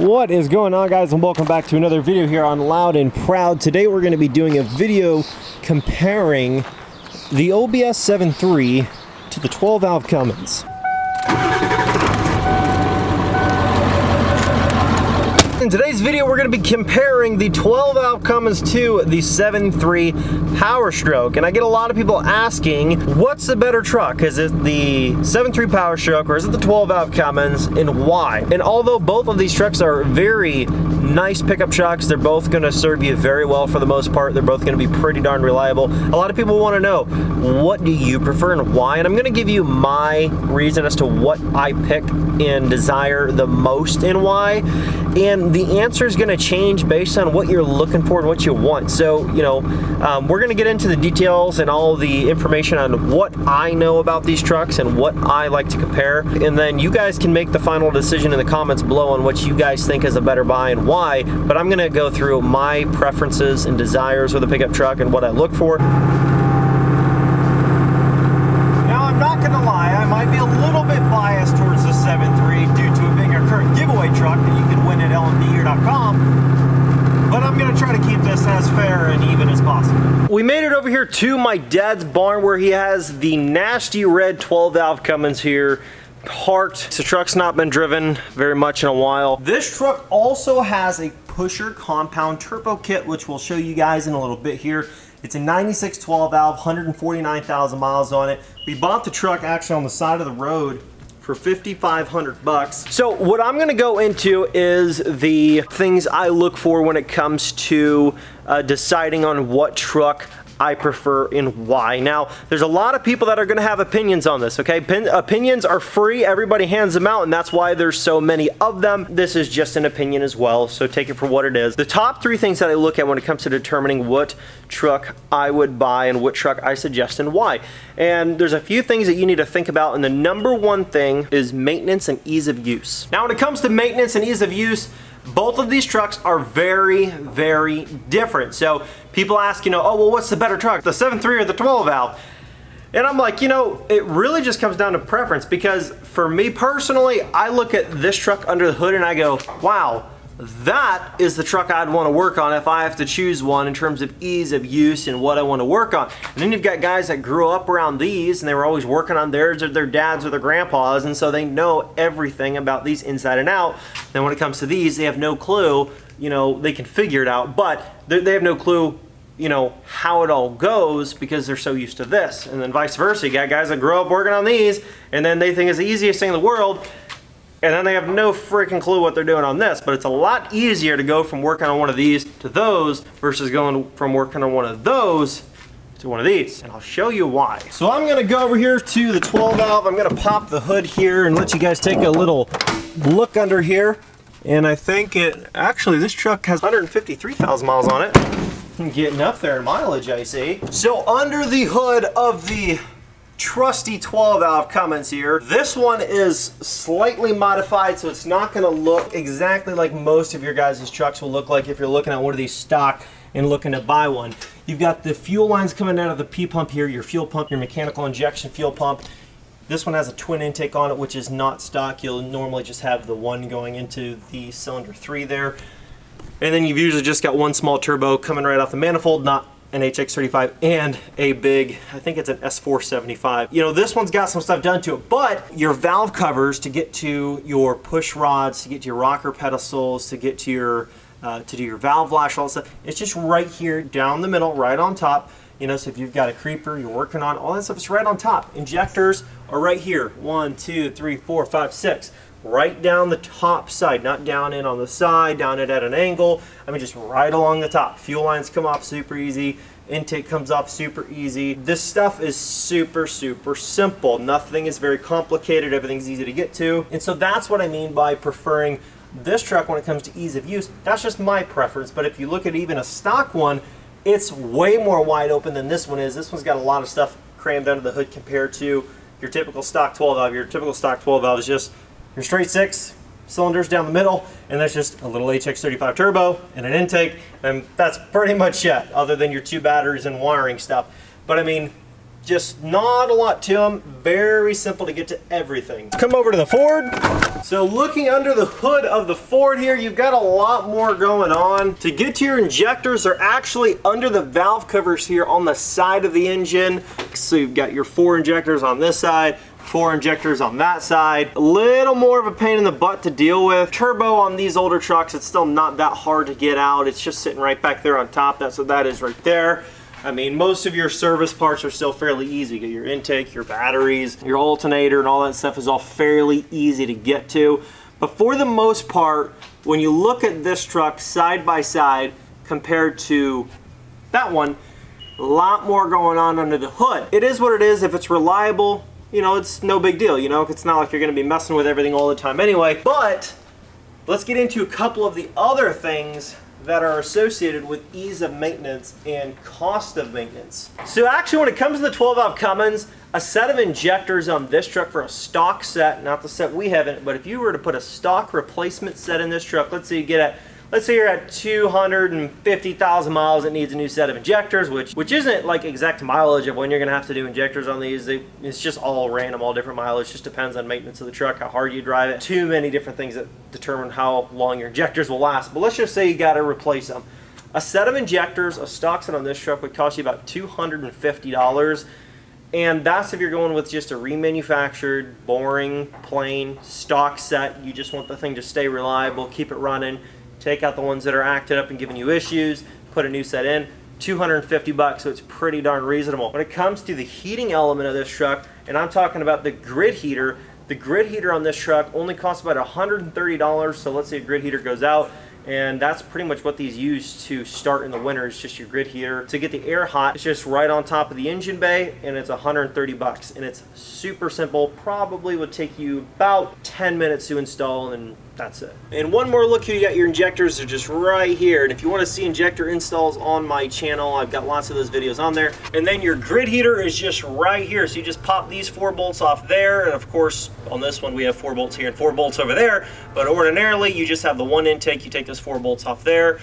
What is going on guys and welcome back to another video here on Loud and Proud. Today we're going to be doing a video comparing the OBS 7.3 to the 12 valve Cummins. In today's video, we're going to be comparing the 12 valve Cummins to the 7.3 Power Stroke. And I get a lot of people asking, what's the better truck? Is it the 7.3 Power Stroke or is it the 12 valve Cummins and why? And although both of these trucks are very nice pickup trucks, they're both going to serve you very well for the most part. They're both going to be pretty darn reliable. A lot of people want to know, what do you prefer and why? And I'm going to give you my reason as to what I pick and desire the most and why. And the answer is going to change based on what you're looking for and what you want. So, you know, um, we're going to get into the details and all the information on what I know about these trucks and what I like to compare. And then you guys can make the final decision in the comments below on what you guys think is a better buy and why. But I'm going to go through my preferences and desires with a pickup truck and what I look for. Now, I'm not going to lie, I might be a little bit biased towards the 7.3 due to it being a current giveaway truck that you can win at lnpgear.com. But I'm going to try to keep this as fair and even as possible. We made it over here to my dad's barn where he has the nasty red 12 valve Cummins here parked. The truck's not been driven very much in a while. This truck also has a pusher compound turbo kit, which we'll show you guys in a little bit here. It's a 96 12 valve, 149,000 miles on it. We bought the truck actually on the side of the road for 5500 bucks. So what I'm gonna go into is the things I look for when it comes to uh, deciding on what truck I prefer and why. Now, there's a lot of people that are gonna have opinions on this, okay? Pin opinions are free, everybody hands them out, and that's why there's so many of them. This is just an opinion as well, so take it for what it is. The top three things that I look at when it comes to determining what truck I would buy and what truck I suggest and why. And there's a few things that you need to think about, and the number one thing is maintenance and ease of use. Now, when it comes to maintenance and ease of use, both of these trucks are very, very different. So people ask, you know, oh, well, what's the better truck, the 7.3 or the 12 valve? And I'm like, you know, it really just comes down to preference because for me personally, I look at this truck under the hood and I go, wow, that is the truck I'd want to work on if I have to choose one in terms of ease of use and what I want to work on. And then you've got guys that grew up around these and they were always working on theirs or their dads or their grandpas and so they know everything about these inside and out. Then when it comes to these, they have no clue, you know, they can figure it out, but they have no clue you know, how it all goes because they're so used to this. And then vice versa, you got guys that grow up working on these and then they think it's the easiest thing in the world and then they have no freaking clue what they're doing on this. But it's a lot easier to go from working on one of these to those versus going from working on one of those to one of these. And I'll show you why. So I'm gonna go over here to the 12 valve. I'm gonna pop the hood here and let you guys take a little look under here. And I think it, actually this truck has 153,000 miles on it. Getting up there in mileage, I see. So under the hood of the trusty 12 valve Cummins here. This one is slightly modified so it's not going to look exactly like most of your guys' trucks will look like if you're looking at one of these stock and looking to buy one. You've got the fuel lines coming out of the P-pump here, your fuel pump, your mechanical injection fuel pump. This one has a twin intake on it, which is not stock. You'll normally just have the one going into the cylinder 3 there. And then you've usually just got one small turbo coming right off the manifold, not an HX35 and a big, I think it's an S475. You know, this one's got some stuff done to it, but your valve covers to get to your push rods, to get to your rocker pedestals, to get to your, uh, to do your valve lash, all that stuff, it's just right here down the middle, right on top. You know, so if you've got a creeper you're working on, all that stuff is right on top. Injectors are right here. One, two, three, four, five, six right down the top side, not down in on the side, down it at an angle. I mean, just right along the top. Fuel lines come off super easy. Intake comes off super easy. This stuff is super, super simple. Nothing is very complicated. Everything's easy to get to. And so that's what I mean by preferring this truck when it comes to ease of use. That's just my preference. But if you look at even a stock one, it's way more wide open than this one is. This one's got a lot of stuff crammed under the hood compared to your typical stock 12 valve. Your typical stock 12 valve is just your straight six cylinders down the middle, and that's just a little HX35 turbo and an intake, and that's pretty much it, other than your two batteries and wiring stuff. But I mean, just not a lot to them. Very simple to get to everything. Come over to the Ford. So looking under the hood of the Ford here, you've got a lot more going on. To get to your injectors, they're actually under the valve covers here on the side of the engine. So you've got your four injectors on this side, four injectors on that side. A little more of a pain in the butt to deal with. Turbo on these older trucks, it's still not that hard to get out. It's just sitting right back there on top. That's what that is right there. I mean, most of your service parts are still fairly easy. You get your intake, your batteries, your alternator, and all that stuff is all fairly easy to get to. But for the most part, when you look at this truck side by side compared to that one, a lot more going on under the hood. It is what it is. If it's reliable, you know, it's no big deal. You know, it's not like you're going to be messing with everything all the time anyway. But let's get into a couple of the other things that are associated with ease of maintenance and cost of maintenance. So actually when it comes to the 12 valve Cummins, a set of injectors on this truck for a stock set, not the set we have in but if you were to put a stock replacement set in this truck, let's say you get a let's say you're at 250,000 miles, it needs a new set of injectors, which which isn't like exact mileage of when you're gonna have to do injectors on these. They, it's just all random, all different mileage. Just depends on maintenance of the truck, how hard you drive it. Too many different things that determine how long your injectors will last. But let's just say you gotta replace them. A set of injectors, a stock set on this truck would cost you about $250. And that's if you're going with just a remanufactured, boring, plain stock set. You just want the thing to stay reliable, keep it running take out the ones that are acted up and giving you issues, put a new set in, 250 bucks, so it's pretty darn reasonable. When it comes to the heating element of this truck, and I'm talking about the grid heater, the grid heater on this truck only costs about $130, so let's say a grid heater goes out, and that's pretty much what these use to start in the winter is just your grid heater to get the air hot it's just right on top of the engine bay and it's 130 bucks and it's super simple probably would take you about 10 minutes to install and that's it. And one more look, here, you got your injectors are just right here. And if you want to see injector installs on my channel, I've got lots of those videos on there. And then your grid heater is just right here. So you just pop these four bolts off there. And of course, on this one, we have four bolts here and four bolts over there. But ordinarily, you just have the one intake. You take those four bolts off there,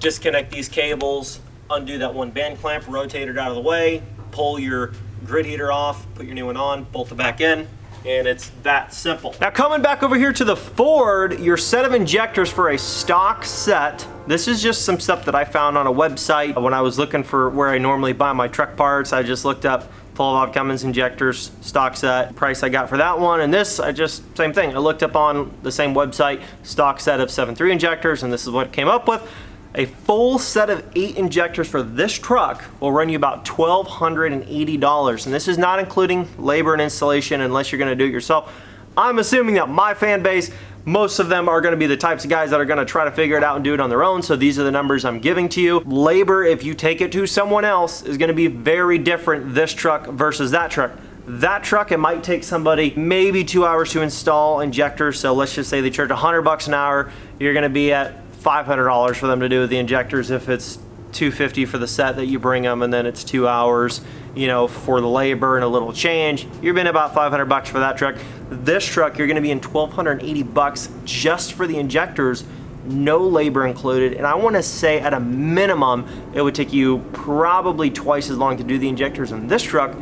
disconnect these cables, undo that one band clamp, rotate it out of the way, pull your grid heater off, put your new one on, bolt it back in, and it's that simple. Now coming back over here to the Ford, your set of injectors for a stock set, this is just some stuff that I found on a website when I was looking for where I normally buy my truck parts. I just looked up 12 valve Cummins injectors stock set price I got for that one and this I just same thing I looked up on the same website stock set of 7.3 injectors and this is what it came up with a full set of eight injectors for this truck will run you about $1,280. And this is not including labor and installation unless you're gonna do it yourself. I'm assuming that my fan base, most of them are gonna be the types of guys that are gonna try to figure it out and do it on their own. So these are the numbers I'm giving to you. Labor, if you take it to someone else, is gonna be very different this truck versus that truck. That truck, it might take somebody maybe two hours to install injectors. So let's just say they charge 100 bucks an hour. You're gonna be at $500 for them to do the injectors if it's 250 for the set that you bring them and then it's two hours you know for the labor and a little change you're been about 500 bucks for that truck this truck you're going to be in 1280 bucks just for the injectors no labor included and I want to say at a minimum it would take you probably twice as long to do the injectors in this truck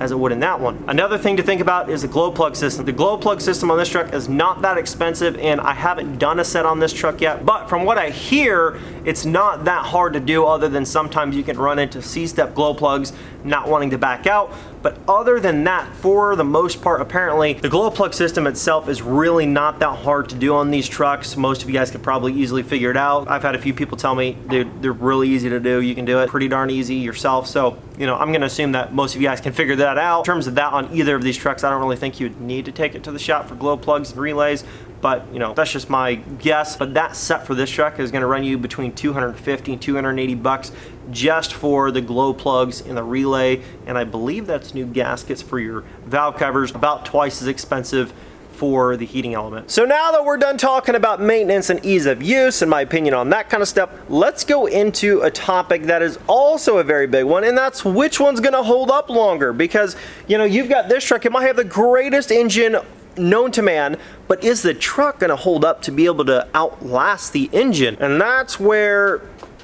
as it would in that one. Another thing to think about is the glow plug system. The glow plug system on this truck is not that expensive and I haven't done a set on this truck yet, but from what I hear, it's not that hard to do other than sometimes you can run into C-step glow plugs not wanting to back out. But other than that, for the most part, apparently, the glow plug system itself is really not that hard to do on these trucks. Most of you guys could probably easily figure it out. I've had a few people tell me, dude, they're really easy to do. You can do it pretty darn easy yourself. So, you know, I'm gonna assume that most of you guys can figure that out. In terms of that on either of these trucks, I don't really think you'd need to take it to the shop for glow plugs and relays but you know that's just my guess. But that set for this truck is going to run you between 250 and 280 bucks just for the glow plugs and the relay. And I believe that's new gaskets for your valve covers about twice as expensive for the heating element. So now that we're done talking about maintenance and ease of use and my opinion on that kind of stuff, let's go into a topic that is also a very big one and that's which one's gonna hold up longer? Because you know you've got this truck, it might have the greatest engine known to man, but is the truck gonna hold up to be able to outlast the engine? And that's where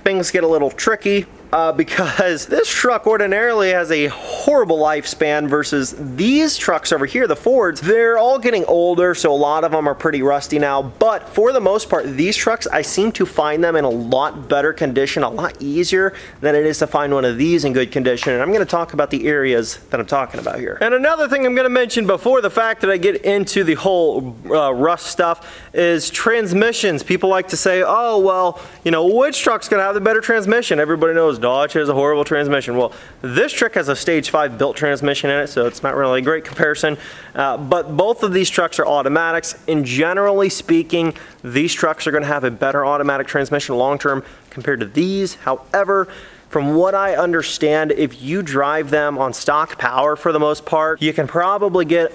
things get a little tricky uh, because this truck ordinarily has a horrible lifespan versus these trucks over here, the Fords, they're all getting older, so a lot of them are pretty rusty now, but for the most part, these trucks, I seem to find them in a lot better condition, a lot easier than it is to find one of these in good condition, and I'm gonna talk about the areas that I'm talking about here. And another thing I'm gonna mention before the fact that I get into the whole uh, rust stuff is transmissions. People like to say, oh, well, you know, which truck's gonna have the better transmission? Everybody knows Dodge has a horrible transmission. Well, this truck has a stage five built transmission in it, so it's not really a great comparison. Uh, but both of these trucks are automatics. And generally speaking, these trucks are gonna have a better automatic transmission long-term compared to these. However, from what I understand, if you drive them on stock power for the most part, you can probably get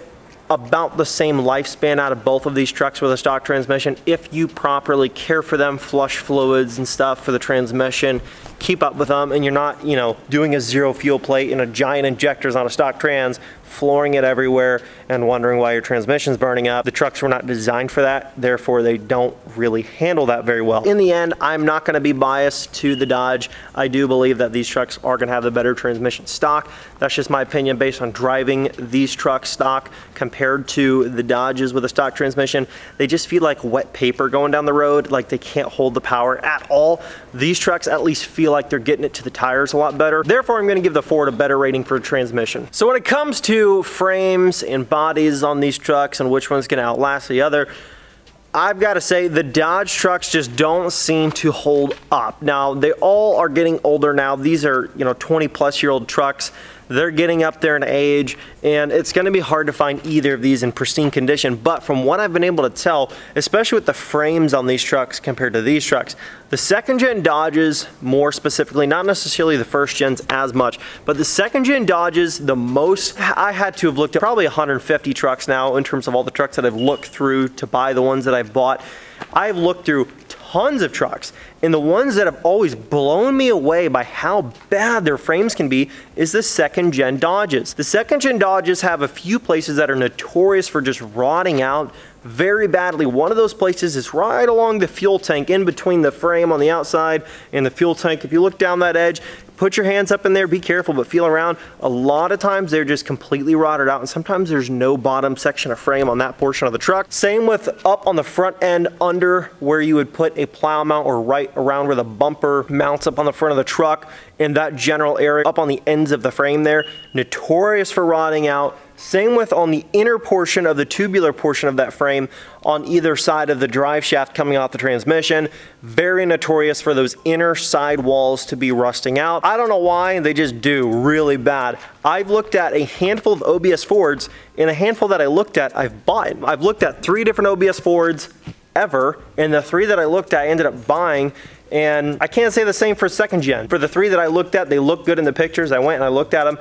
about the same lifespan out of both of these trucks with a stock transmission. If you properly care for them, flush fluids and stuff for the transmission, keep up with them, and you're not, you know, doing a zero fuel plate and a giant injectors on a stock trans flooring it everywhere and wondering why your transmission's burning up. The trucks were not designed for that, therefore they don't really handle that very well. In the end, I'm not gonna be biased to the Dodge. I do believe that these trucks are gonna have the better transmission stock. That's just my opinion based on driving these trucks stock compared to the Dodges with a stock transmission. They just feel like wet paper going down the road, like they can't hold the power at all. These trucks at least feel like they're getting it to the tires a lot better. Therefore, I'm gonna give the Ford a better rating for transmission. So when it comes to frames and bodies on these trucks and which one's gonna outlast the other, I've got to say the Dodge trucks just don't seem to hold up. Now they all are getting older now. These are, you know, 20 plus year old trucks. They're getting up there in age and it's going to be hard to find either of these in pristine condition. But from what I've been able to tell, especially with the frames on these trucks compared to these trucks, the second gen Dodges more specifically, not necessarily the first gens as much, but the second gen Dodges, the most, I had to have looked at probably 150 trucks now in terms of all the trucks that I've looked through to buy the ones that I've bought. I've looked through tons of trucks. And the ones that have always blown me away by how bad their frames can be is the second gen Dodges. The second gen Dodges have a few places that are notorious for just rotting out very badly. One of those places is right along the fuel tank in between the frame on the outside and the fuel tank. If you look down that edge, put your hands up in there, be careful, but feel around. A lot of times they're just completely rotted out and sometimes there's no bottom section of frame on that portion of the truck. Same with up on the front end under where you would put a plow mount or right around where the bumper mounts up on the front of the truck in that general area up on the ends of the frame there. Notorious for rotting out same with on the inner portion of the tubular portion of that frame on either side of the drive shaft coming off the transmission. Very notorious for those inner side walls to be rusting out. I don't know why, they just do really bad. I've looked at a handful of OBS Fords and a handful that I looked at I've bought. I've looked at three different OBS Fords ever and the three that I looked at I ended up buying and I can't say the same for second gen. For the three that I looked at, they looked good in the pictures. I went and I looked at them.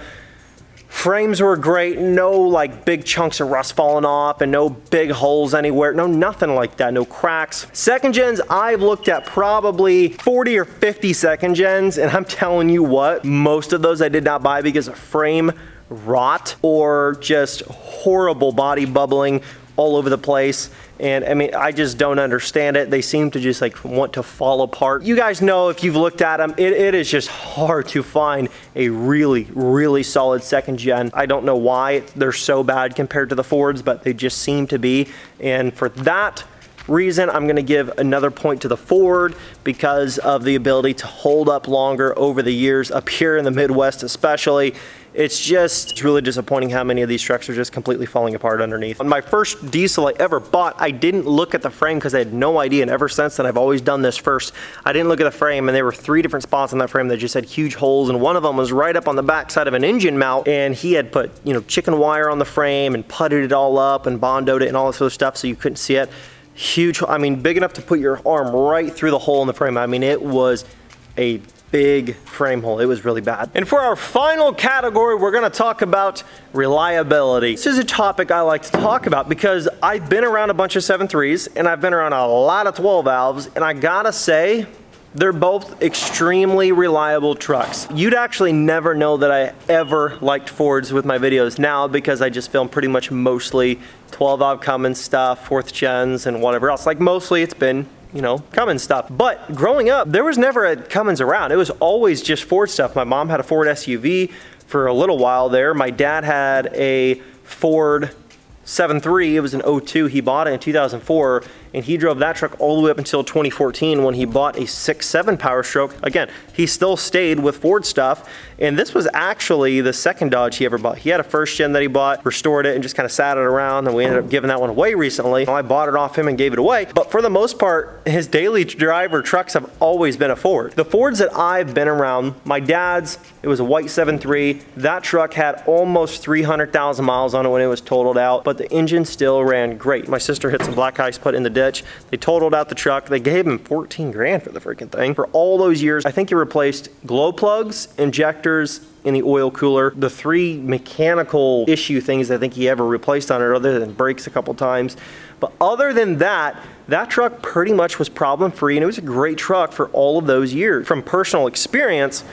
Frames were great, no like big chunks of rust falling off and no big holes anywhere, no nothing like that, no cracks. Second gens, I've looked at probably 40 or 50 second gens and I'm telling you what, most of those I did not buy because frame rot or just horrible body bubbling all over the place. And I mean, I just don't understand it. They seem to just like want to fall apart. You guys know if you've looked at them, it, it is just hard to find a really, really solid second gen. I don't know why they're so bad compared to the Fords, but they just seem to be. And for that, reason, I'm gonna give another point to the Ford because of the ability to hold up longer over the years up here in the Midwest especially. It's just it's really disappointing how many of these trucks are just completely falling apart underneath. On my first diesel I ever bought, I didn't look at the frame because I had no idea. And ever since then, I've always done this first. I didn't look at the frame and there were three different spots on that frame that just had huge holes. And one of them was right up on the back side of an engine mount. And he had put, you know, chicken wire on the frame and putted it all up and bondoed it and all this other stuff so you couldn't see it huge, I mean, big enough to put your arm right through the hole in the frame. I mean, it was a big frame hole. It was really bad. And for our final category, we're gonna talk about reliability. This is a topic I like to talk about because I've been around a bunch of 7.3s and I've been around a lot of 12 valves and I gotta say, they're both extremely reliable trucks. You'd actually never know that I ever liked Fords with my videos now because I just film pretty much mostly 12 valve Cummins stuff, fourth gens and whatever else. Like mostly it's been you know, Cummins stuff. But growing up, there was never a Cummins around. It was always just Ford stuff. My mom had a Ford SUV for a little while there. My dad had a Ford 7.3, it was an 02, he bought it in 2004, and he drove that truck all the way up until 2014 when he bought a 6.7 Power Stroke. Again, he still stayed with Ford stuff, and this was actually the second Dodge he ever bought. He had a first gen that he bought, restored it, and just kind of sat it around, and we ended up giving that one away recently. I bought it off him and gave it away, but for the most part, his daily driver trucks have always been a Ford. The Fords that I've been around, my dad's, it was a white 7.3. That truck had almost 300,000 miles on it when it was totaled out, but the engine still ran great. My sister hit some black ice put in the ditch. They totaled out the truck. They gave him 14 grand for the freaking thing. For all those years, I think he replaced glow plugs, injectors, in the oil cooler. The three mechanical issue things I think he ever replaced on it other than brakes a couple times. But other than that, that truck pretty much was problem free and it was a great truck for all of those years. From personal experience,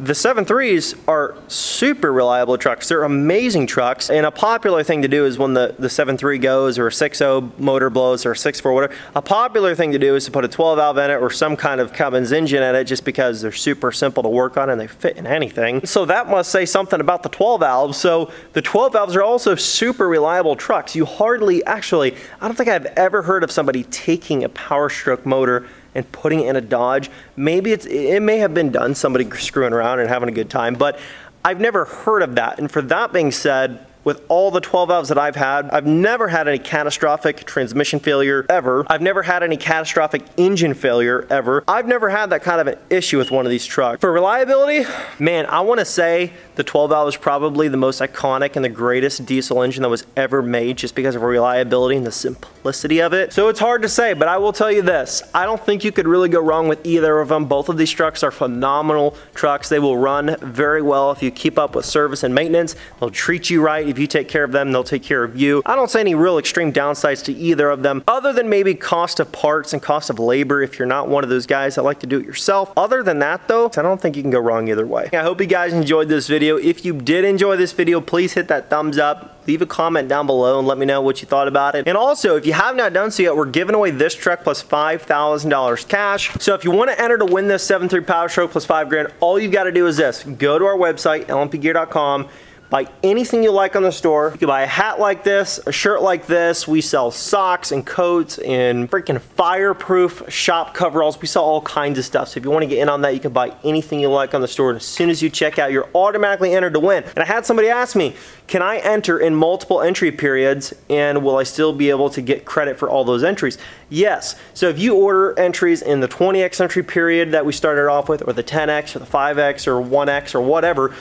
the 7.3s are super reliable trucks. They're amazing trucks. And a popular thing to do is when the, the 7.3 goes or a 6.0 motor blows or a 6.4 whatever, a popular thing to do is to put a 12 valve in it or some kind of Cummins engine in it just because they're super simple to work on and they fit in anything. So that must say something about the 12 valves. So the 12 valves are also super reliable trucks. You hardly actually, I don't think I've ever heard of somebody taking a Power Stroke motor and putting it in a Dodge. Maybe it's it may have been done, somebody screwing around and having a good time, but I've never heard of that. And for that being said, with all the 12 valves that I've had, I've never had any catastrophic transmission failure ever. I've never had any catastrophic engine failure ever. I've never had that kind of an issue with one of these trucks. For reliability, man, I wanna say the 12 valve is probably the most iconic and the greatest diesel engine that was ever made just because of reliability and the simplicity of it. So it's hard to say, but I will tell you this. I don't think you could really go wrong with either of them. Both of these trucks are phenomenal trucks. They will run very well if you keep up with service and maintenance. They'll treat you right. If you take care of them, they'll take care of you. I don't see any real extreme downsides to either of them other than maybe cost of parts and cost of labor if you're not one of those guys that like to do it yourself. Other than that though, I don't think you can go wrong either way. I hope you guys enjoyed this video video. If you did enjoy this video, please hit that thumbs up. Leave a comment down below and let me know what you thought about it. And also, if you have not done so yet, we're giving away this truck plus $5,000 cash. So if you want to enter to win this 7.3 Power Stroke plus 5 grand, all you've got to do is this. Go to our website, lnpgear.com, Buy anything you like on the store. You can buy a hat like this, a shirt like this. We sell socks and coats and freaking fireproof shop coveralls. We sell all kinds of stuff. So if you want to get in on that, you can buy anything you like on the store. And as soon as you check out, you're automatically entered to win. And I had somebody ask me, can I enter in multiple entry periods and will I still be able to get credit for all those entries? Yes. So if you order entries in the 20x entry period that we started off with, or the 10x, or the 5x, or 1x, or whatever,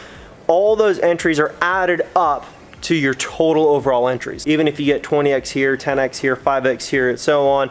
all those entries are added up to your total overall entries. Even if you get 20x here, 10x here, 5x here, and so on,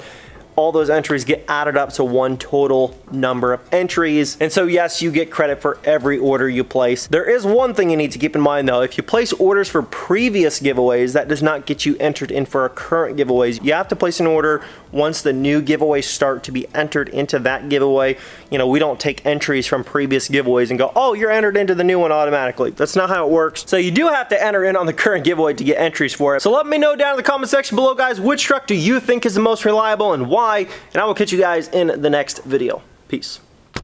all those entries get added up to one total number of entries. And so yes, you get credit for every order you place. There is one thing you need to keep in mind though. If you place orders for previous giveaways, that does not get you entered in for current giveaways. You have to place an order once the new giveaways start to be entered into that giveaway. You know, we don't take entries from previous giveaways and go, oh, you're entered into the new one automatically. That's not how it works. So you do have to enter in on the current giveaway to get entries for it. So let me know down in the comment section below, guys, which truck do you think is the most reliable and why? And I will catch you guys in the next video. Peace.